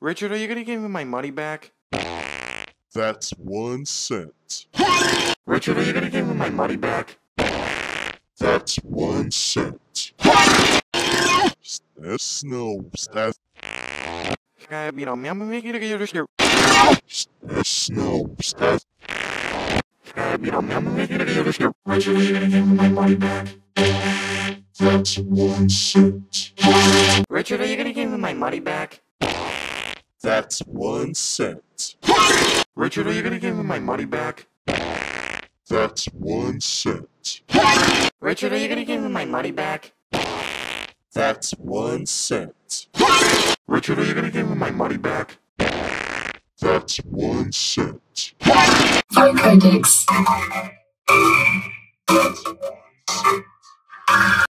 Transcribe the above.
Richard, are you gonna give me my money back? That's one cent. Richard, are you gonna give me my money back? That's one cent. That's snow. That's you know, I'm gonna make you get your that's snow. That's you know, I'm gonna make you to get your Richard, are you gonna give me my money back? that's one cent. Richard, are you gonna give me my money back? That's one cent. Richard, are you gonna give me my money back? That's one cent. Richard, are you gonna give me my money back? That's one cent. Richard, are you gonna give me my money back? That's one cent. Vocodex. That's